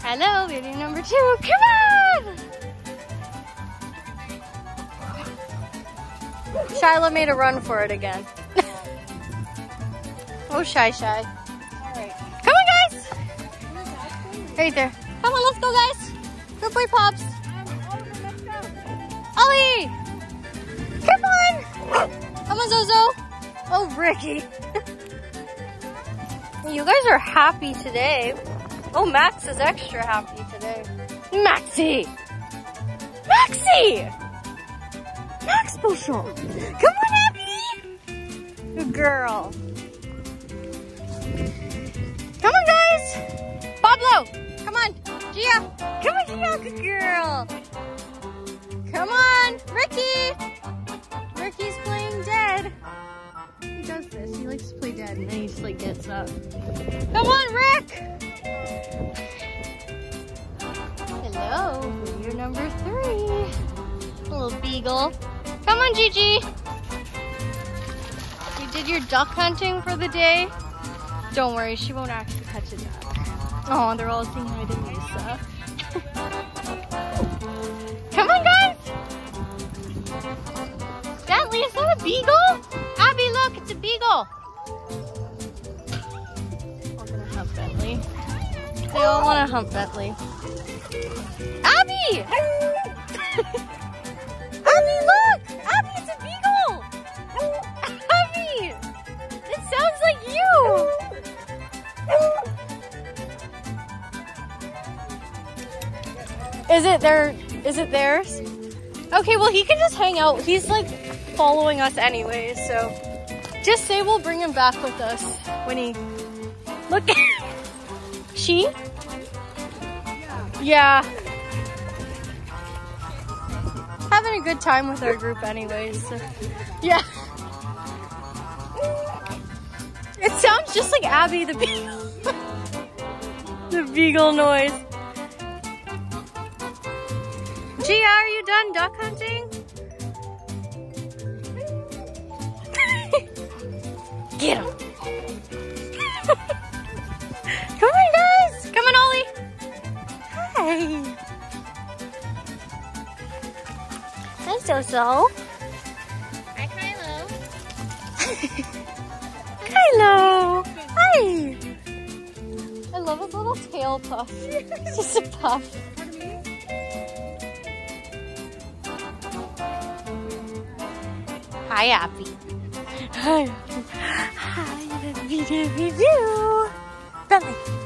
Hello, video number two. Come on! Shyla made a run for it again. oh, Shy Shy. Alright. Come on, guys! Right there. Come on, let's go, guys. Go play Pops. Ollie! Come on! Come on, Zozo. Oh, Ricky. you guys are happy today. Oh, Max is extra happy today. Maxie! Maxie! Max Bushel! Come on, Abby! Good girl. Come on, guys! Pablo! Come on! Gia! Come on, Gia! Good girl! Come on! Ricky! Ricky's playing dead. He does this. He likes to play dead and then he just like gets up. Come on, Rick! Hello, you're number three. Little beagle. Come on, Gigi. You did your duck hunting for the day? Don't worry, she won't actually catch a duck. Oh, they're all saying hi to Lisa. Come on, guys! Bentley, is that a beagle? Abby, look, it's a beagle. They all want to hump Bentley. Abby! Abby, look! Abby, it's a beagle! Abby! It sounds like you! Is it their, is it theirs? Okay, well he can just hang out. He's like following us anyway, so just say we'll bring him back with us when he, look she? Yeah. Having a good time with our group anyways. So. Yeah. It sounds just like Abby the beagle. the beagle noise. Gia, are you done duck hunting? Get him. Hi, Zozo. Hi, Kylo. Hello. Hi. I love his little tail puff. It's just a puff. Hi, Abby. Hi. Hi, Abby. Bentley.